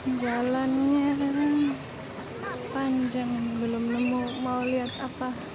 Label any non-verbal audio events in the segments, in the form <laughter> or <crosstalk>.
Jalannya panjang belum nemu mau lihat apa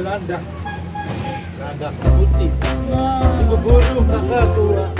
landak. Landak putih. Wow. kakak tua.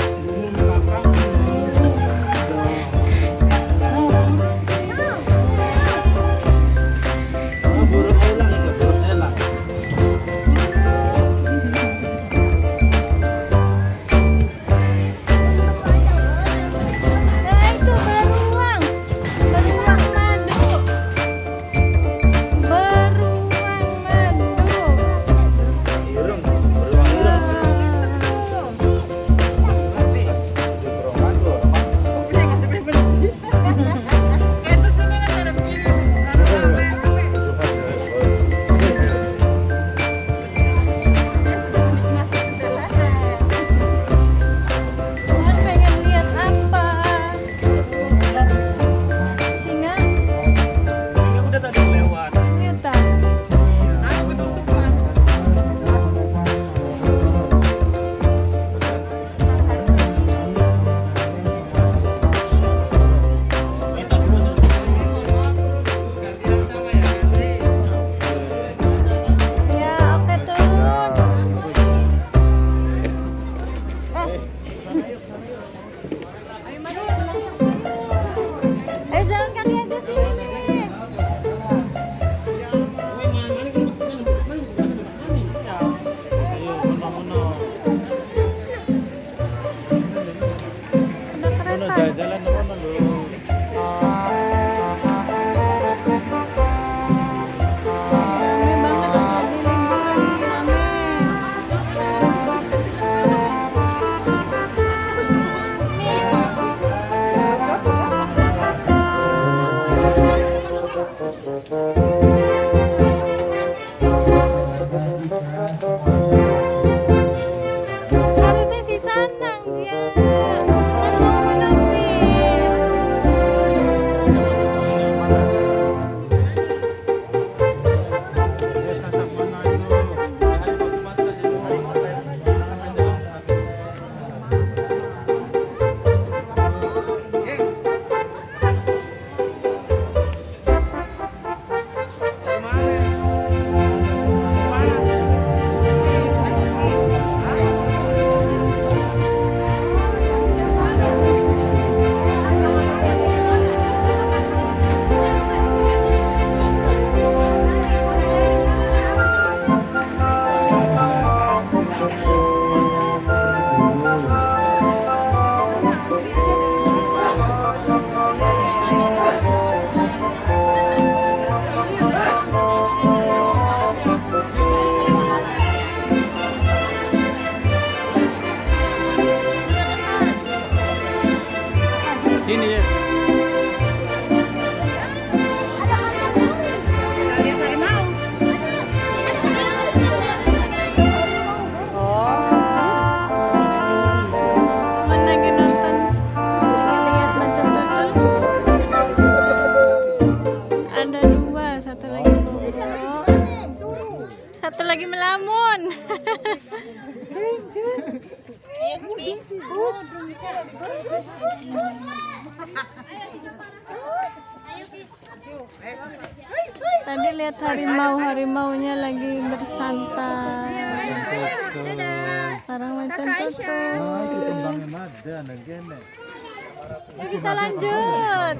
Kita lanjut.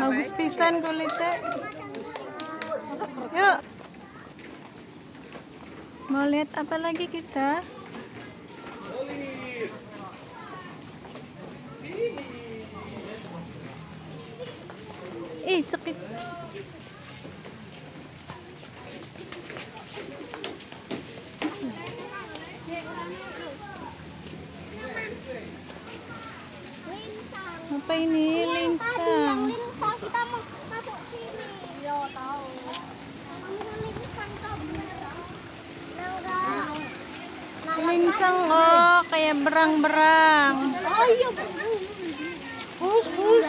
Bagus pisan kulitnya. Yuk. Mau lihat apa lagi kita? sengok oh, kayak berang-berang. Oh iya. Bus bus.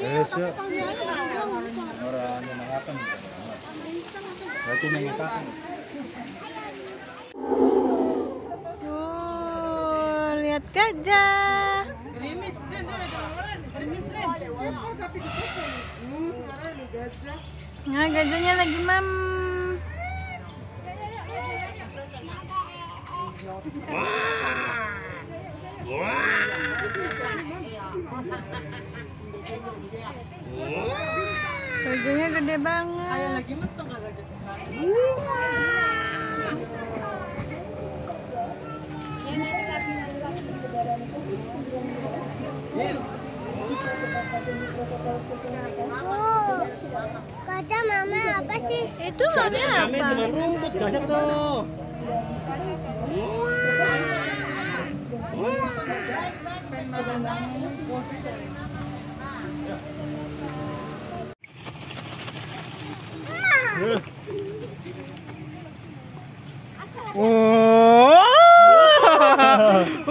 Eh, orang menangatan. Berarti menangatan. Oh lihat gajah. Gerimis, gerimis, Nah, gajahnya lagi mam. Gajahnya gede banget. Oh, gajah mama apa sih? Itu mami apa? rumput gajah tuh.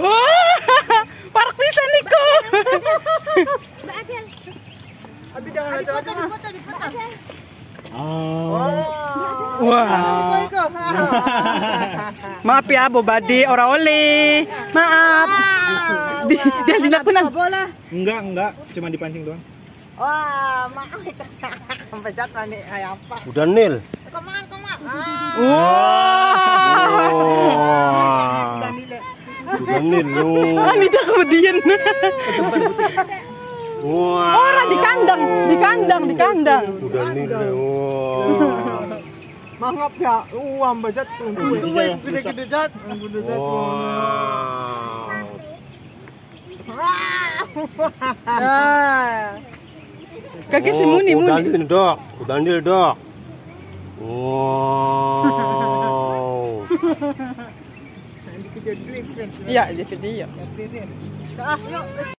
Wah, park bisa Niko. Wah. Maaf ya, Bobadi, ora oleh. Maaf. Di, dia jinak punang. Enggak, enggak, cuma dipancing doang. Wah, maaf. <laughs> Pejat nih kayak apa? Udah nil. Ke mana, ke mana? Wah. Udah nil lu. Ah, Nita kemudian. Wah. Orang di kandang, di kandang, di kandang. Udah nil lu. Mangap ya, uang bejat tuh. Gede-gede jat. Wow. Kakek si Oh, Muni, Udah Muni. nil dok. Udah nil dok. Wow. Iya, <laughs> di video.